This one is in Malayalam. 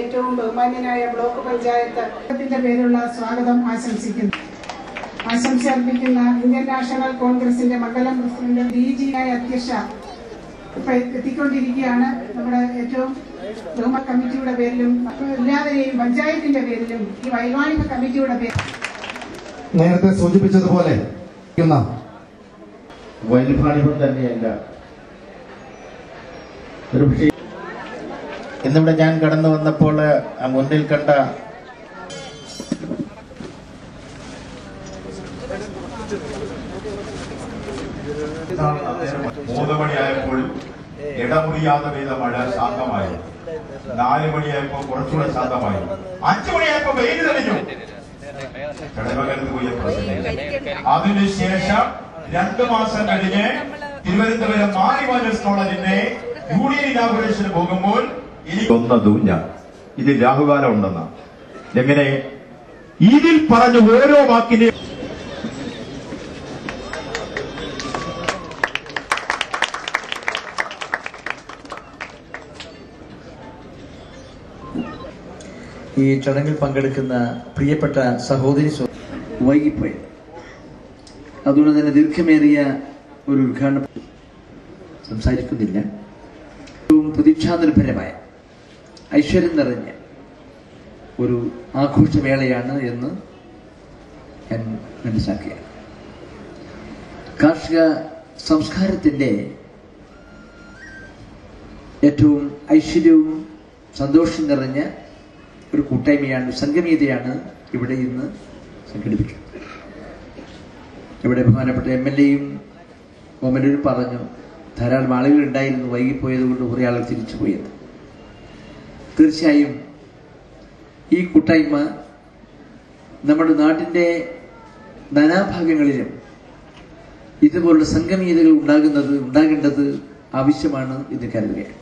ഏറ്റവും ബഹുമാന്യനായ ബ്ലോക്ക് പഞ്ചായത്ത് പേരുള്ള സ്വാഗതം ആശംസിക്കുന്നു. ആശംസ അർപ്പിക്കുന്ന ഇന്ത്യൻ നാഷണൽ കോൺഗ്രസിന്റെ മണ്ഡലം പ്രസിഡന്റ് ഡി ജി ആയ അധ്യക്ഷ ഇപ്പൊ എത്തിക്കൊണ്ടിരിക്കുകയാണ്. നമ്മുടെ ഏറ്റവും ബഹുമ കമ്മിറ്റിയുടെ പേരിലും എല്ലാവരെയും പഞ്ചായത്തിന്റെ പേരിലും ഈ വൈവാഹിക കമ്മിറ്റിയുടെ പേരിലും നേരത്തെ സൂചിപ്പിച്ചതുപോലെ വൈൽഭാണികം തന്നെയല്ല. ഒരു പക്ഷേ ഇന്നിവിടെ ഞാൻ കടന്നു വന്നപ്പോൾ മുന്നിൽ കണ്ട മൂന്ന് ഇടമുറിയാതെ പെയ്ത മഴ ശാന്തമായി. നാല് മണിയായപ്പോ കുറച്ചുകൂടെ ശാന്തമായി. അഞ്ചു മണിയായപ്പോ വെയിൽ തെളിഞ്ഞു. അതിനുശേഷം രണ്ടു മാസം കഴിഞ്ഞ് തിരുവനന്തപുരം മാരിവാനസ് കോളേജിന്റെ യൂണിയൻ ഇനാഗുറേഷന് പോകുമ്പോൾ ഒന്നതു ഞാൻ ഇതിൽ രാഹുകാലം ഉണ്ടെന്നാണ് എങ്ങനെ? ഇതിൽ പറഞ്ഞ ഓരോ വാക്കിനെ ഈ ചടങ്ങിൽ പങ്കെടുക്കുന്ന പ്രിയപ്പെട്ട സഹോദരി സഹോ- വൈകിപ്പോയി. അതുകൊണ്ട് തന്നെ ദീർഘമേറിയ ഒരു ഉദ്ഘാടനം സംസാരിക്കുന്നില്ല. ഏറ്റവും പ്രതീക്ഷാനിർഭരമായ ഐശ്വര്യം നിറഞ്ഞ ഒരു ആഘോഷവേളയാണ് എന്ന് ഞാൻ മനസ്സിലാക്കുകയാണ് കാർഷിക സംസ്കാരത്തിന്റെ ഏറ്റവും ഐശ്വര്യവും സന്തോഷം നിറഞ്ഞ ഒരു കൂട്ടായ്മയാണ് സംഗമീതയാണ് ഇവിടെ ഇന്ന് സംഘടിപ്പിക്കുന്നത്. ഇവിടെ ബഹുമാനപ്പെട്ട എം എൽ എയും ഓമലൂരും പറഞ്ഞു ധാരാളം ആളുകൾ ഉണ്ടായിരുന്നു വൈകിപ്പോയത് കൊണ്ട് കുറേ ആളുകൾ തിരിച്ചുപോയത് തീർച്ചയായും ഈ കൂട്ടായ്മ നമ്മുടെ നാട്ടിന്റെ നാനാഭാഗങ്ങളിലും ഇതുപോലുള്ള സംഗമീയതകൾ ഉണ്ടാകുന്നത് ഉണ്ടാകേണ്ടത് ആവശ്യമാണ് എന്ന് കരുതുകയാണ്.